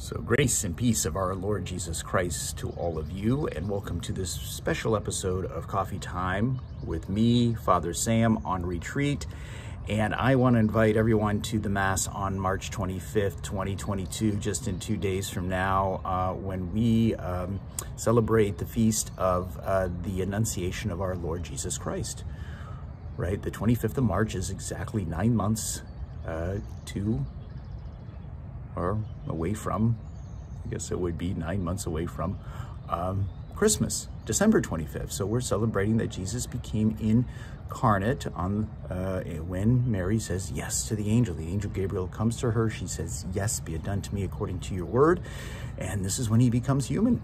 So, grace and peace of our Lord Jesus Christ to all of you, and welcome to this special episode of Coffee Time with me, Father Sam, on retreat. And I want to invite everyone to the Mass on March 25th, 2022, just in two days from now, uh, when we um, celebrate the feast of uh, the Annunciation of our Lord Jesus Christ. Right? The 25th of March is exactly nine months uh, to or away from, I guess it would be nine months away from um, Christmas, December 25th. So we're celebrating that Jesus became incarnate on uh, when Mary says yes to the angel. The angel Gabriel comes to her. She says, yes, be it done to me according to your word. And this is when he becomes human,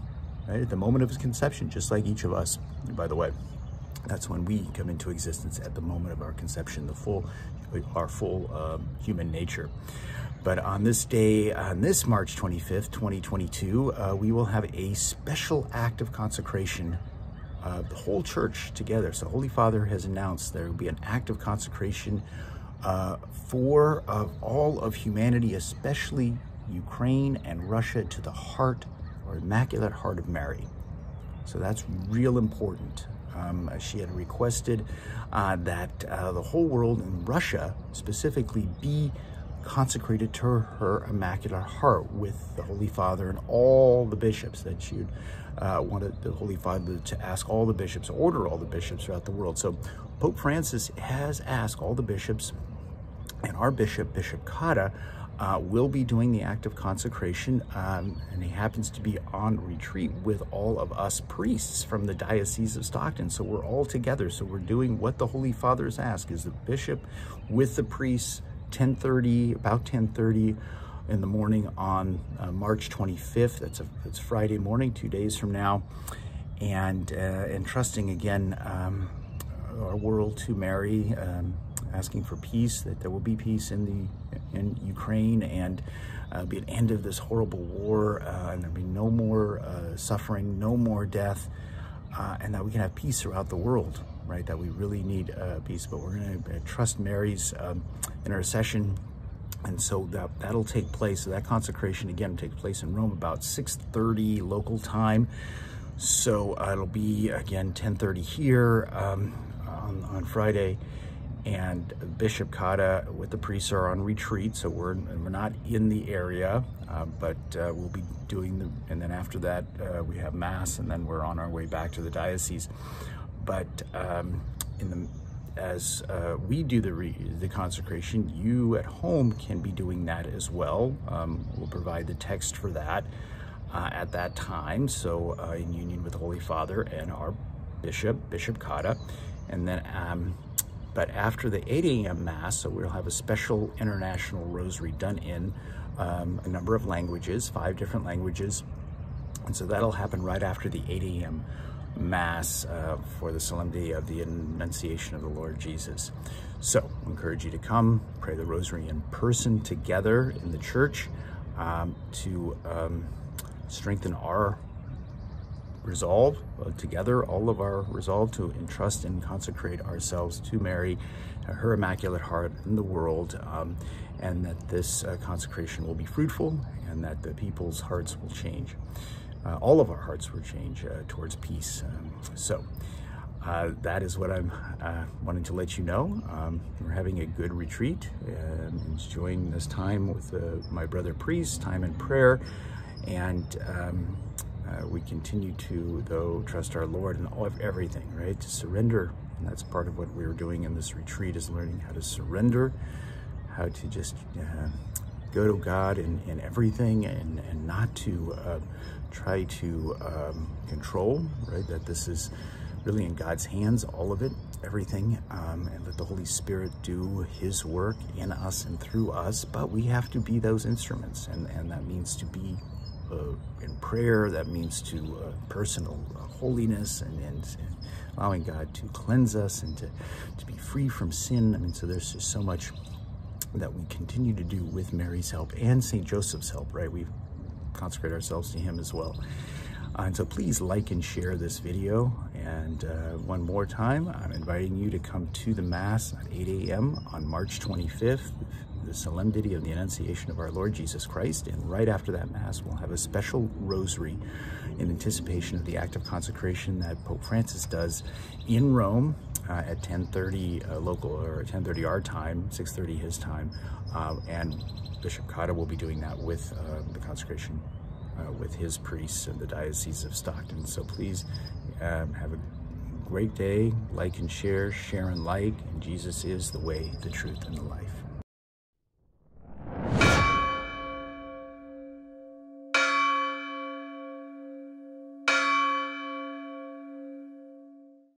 right? At the moment of his conception, just like each of us, by the way. That's when we come into existence at the moment of our conception, the full, our full um, human nature. But on this day, on this March 25th, 2022, uh, we will have a special act of consecration of the whole church together. So Holy Father has announced there will be an act of consecration uh, for all of humanity, especially Ukraine and Russia, to the heart or Immaculate Heart of Mary. So that's real important. Um, she had requested uh, that uh, the whole world and Russia specifically be consecrated to her Immaculate Heart with the Holy Father and all the bishops that she uh, wanted the Holy Father to ask all the bishops, order all the bishops throughout the world. So Pope Francis has asked all the bishops and our bishop, Bishop Cotta, uh, will be doing the act of consecration, um, and he happens to be on retreat with all of us priests from the Diocese of Stockton. So we're all together. So we're doing what the Holy Fathers ask, is the bishop with the priests 10.30, about 10.30 in the morning on uh, March 25th. That's a it's Friday morning, two days from now. And uh, entrusting again um, our world to Mary, um, asking for peace, that there will be peace in the in Ukraine and uh, be an end of this horrible war, uh, and there'll be no more uh, suffering, no more death, uh, and that we can have peace throughout the world right? That we really need uh, peace, but we're going to uh, trust Mary's um, intercession. And so that, that'll take place. So that consecration, again, takes place in Rome about 6.30 local time. So uh, it'll be, again, 10.30 here um, on, on Friday and Bishop Cotta with the priests are on retreat, so we're, we're not in the area, uh, but uh, we'll be doing the, and then after that uh, we have Mass, and then we're on our way back to the diocese but um, in the as uh, we do the, the consecration, you at home can be doing that as well. Um, we'll provide the text for that uh, at that time. So uh, in union with the Holy Father and our bishop, Bishop Cotta. And then, um, but after the 8 a.m. Mass, so we'll have a special international rosary done in um, a number of languages, five different languages. And so that'll happen right after the 8 a.m. Mass uh, for the solemnity of the Annunciation of the Lord Jesus. So, I encourage you to come, pray the Rosary in person together in the church um, to um, strengthen our resolve uh, together, all of our resolve to entrust and consecrate ourselves to Mary, her Immaculate Heart in the world, um, and that this uh, consecration will be fruitful and that the people's hearts will change uh, all of our hearts will change uh, towards peace. Um, so uh, that is what I'm uh, wanting to let you know. Um, we're having a good retreat and enjoying this time with uh, my brother priest, time in prayer, and um, uh, we continue to, though, trust our Lord in all of everything, right? To surrender. And that's part of what we're doing in this retreat is learning how to surrender, how to just go to God in, in everything and, and not to uh, try to um, control, right? That this is really in God's hands, all of it, everything, um, and let the Holy Spirit do his work in us and through us, but we have to be those instruments, and, and that means to be uh, in prayer, that means to uh, personal uh, holiness and, and, and, allowing God to cleanse us and to, to be free from sin. I mean, so there's just so much that we continue to do with Mary's help and St. Joseph's help, right? We consecrate ourselves to him as well. Uh, and so please like and share this video. And uh, one more time, I'm inviting you to come to the Mass at 8 a.m. on March 25th, the Solemnity of the Annunciation of our Lord Jesus Christ. And right after that Mass, we'll have a special rosary in anticipation of the act of consecration that Pope Francis does in Rome uh, at 10.30 uh, local or 10.30 our time, 6.30 his time. Uh, and Bishop Cotta will be doing that with uh, the consecration uh, with his priests in the Diocese of Stockton. So please um, have a great day. Like and share, share and like. And Jesus is the way, the truth, and the life.